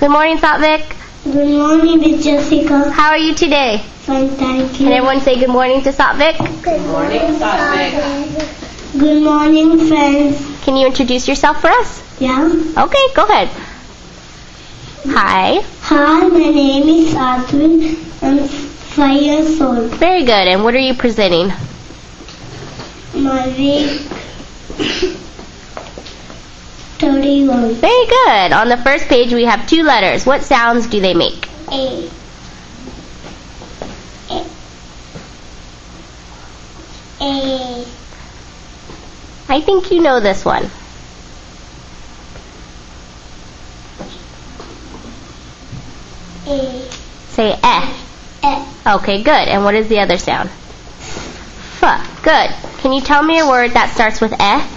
Good morning, Sathvick. Good morning, Miss Jessica. How are you today? Fine, thank you. Can everyone say good morning to Sathvick? Good morning, Sathvick. Good morning, friends. Can you introduce yourself for us? Yeah. Okay, go ahead. Hi. Hi, my name is Sathvick. I'm five years old. Very good. And what are you presenting? My week 31. Very good. On the first page, we have two letters. What sounds do they make? A. A. A. I think you know this one. A. Say eh. E. Okay, good. And what is the other sound? F. Good. Can you tell me a word that starts with eh?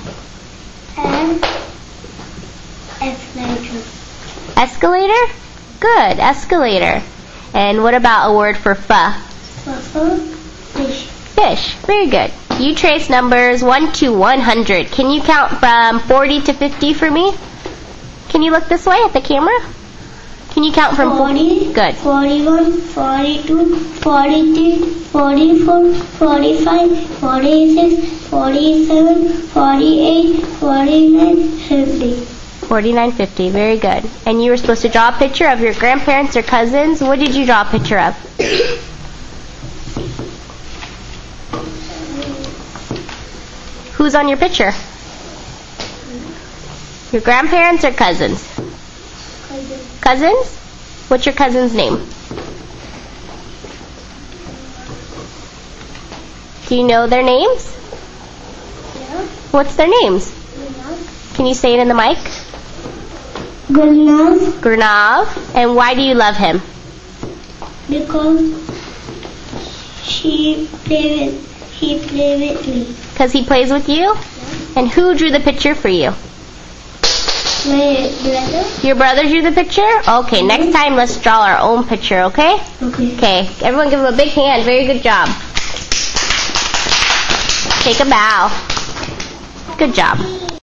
F. Escalator. Escalator? Good. Escalator. And what about a word for f? Papa. Fish. Fish. Very good. You trace numbers 1 to 100. Can you count from 40 to 50 for me? Can you look this way at the camera? Can you count from 40, Good. 41, 42, 43, 44, 45, 46, 47, 48, 49, 50. 4950. Very good. And you were supposed to draw a picture of your grandparents or cousins. What did you draw a picture of? Who's on your picture? Your grandparents or cousins? Cousins? cousins? What's your cousin's name? Do you know their names? Yeah. What's their names? Can you say it in the mic? Gulnaz Gurnav. And why do you love him? because she play with he play with me. Because he plays with you? And who drew the picture for you? My brother. Your brother drew the picture? Okay, mm-hmm. next time let's draw our own picture, okay? Okay. Okay, everyone give him a big hand. Very good job. Take a bow. Good job.